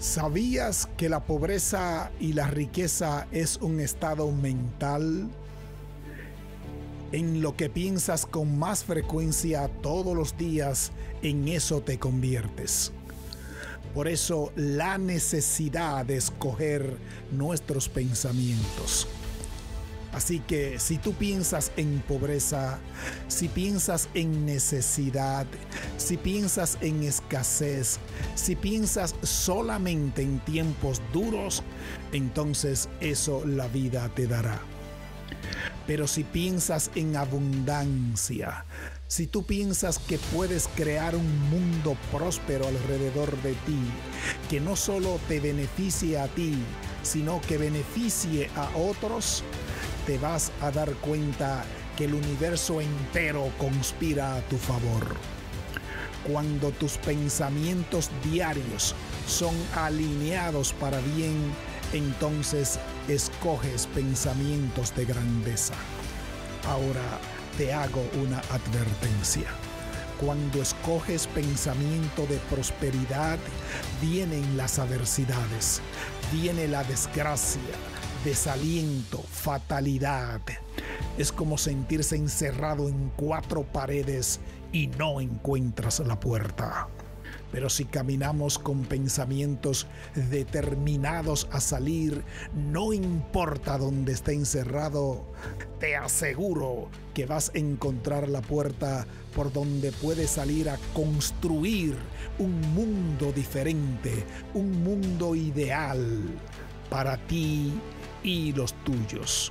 ¿Sabías que la pobreza y la riqueza es un estado mental? En lo que piensas con más frecuencia todos los días, en eso te conviertes. Por eso la necesidad de escoger nuestros pensamientos. Así que si tú piensas en pobreza, si piensas en necesidad, si piensas en escasez, si piensas solamente en tiempos duros, entonces eso la vida te dará. Pero si piensas en abundancia, si tú piensas que puedes crear un mundo próspero alrededor de ti, que no solo te beneficie a ti, sino que beneficie a otros, te vas a dar cuenta que el universo entero conspira a tu favor. Cuando tus pensamientos diarios son alineados para bien, entonces escoges pensamientos de grandeza. Ahora te hago una advertencia. Cuando escoges pensamiento de prosperidad, vienen las adversidades, viene la desgracia, desaliento, fatalidad. Es como sentirse encerrado en cuatro paredes y no encuentras la puerta. Pero si caminamos con pensamientos determinados a salir, no importa dónde esté encerrado, te aseguro que vas a encontrar la puerta por donde puedes salir a construir un mundo diferente, un mundo ideal para ti y los tuyos.